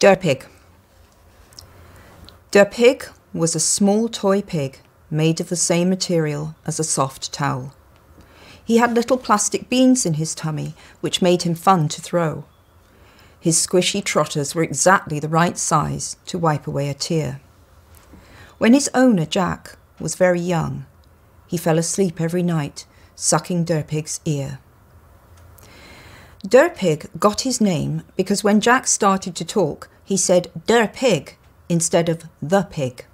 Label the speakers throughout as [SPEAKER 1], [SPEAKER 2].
[SPEAKER 1] Dur Pig. Dur Pig was a small toy pig made of the same material as a soft towel. He had little plastic beans in his tummy, which made him fun to throw. His squishy trotters were exactly the right size to wipe away a tear. When his owner, Jack, was very young, he fell asleep every night, sucking Dur Pig's ear. Dur Pig got his name because when Jack started to talk, he said Dur Pig instead of the pig.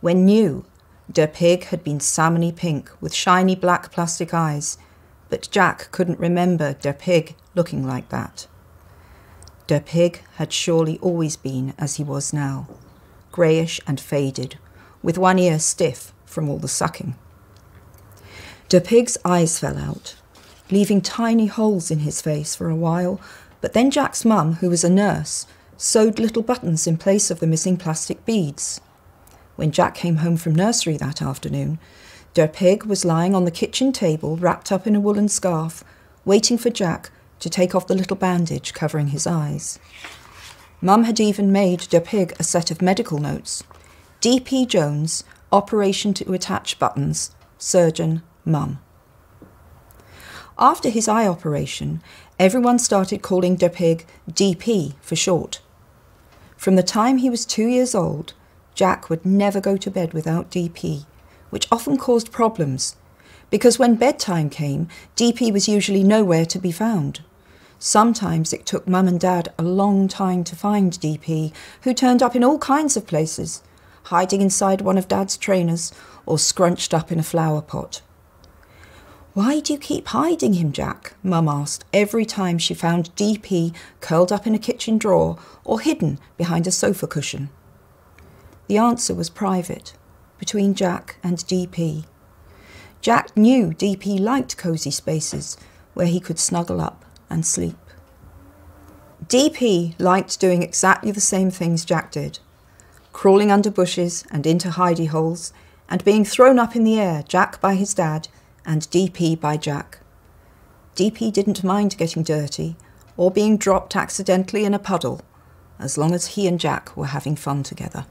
[SPEAKER 1] When new, Dur Pig had been salmony pink with shiny black plastic eyes, but Jack couldn't remember Dur Pig looking like that. Dur Pig had surely always been as he was now, greyish and faded, with one ear stiff from all the sucking. Dur Pig's eyes fell out, leaving tiny holes in his face for a while, but then Jack's mum, who was a nurse, sewed little buttons in place of the missing plastic beads. When Jack came home from nursery that afternoon, Dur Pig was lying on the kitchen table wrapped up in a woolen scarf, waiting for Jack to take off the little bandage covering his eyes. Mum had even made Dur Pig a set of medical notes. D.P. Jones, operation to attach buttons, surgeon, Mum. After his eye operation, everyone started calling Dur Pig DP for short. From the time he was two years old, Jack would never go to bed without DP, which often caused problems, because when bedtime came, DP was usually nowhere to be found. Sometimes it took Mum and Dad a long time to find DP, who turned up in all kinds of places, hiding inside one of Dad's trainers or scrunched up in a flower pot. Why do you keep hiding him, Jack? Mum asked every time she found DP curled up in a kitchen drawer or hidden behind a sofa cushion. The answer was private, between Jack and DP. Jack knew DP liked cosy spaces where he could snuggle up and sleep. DP liked doing exactly the same things Jack did crawling under bushes and into hidey holes, and being thrown up in the air, Jack by his dad and DP by Jack. DP didn't mind getting dirty or being dropped accidentally in a puddle, as long as he and Jack were having fun together.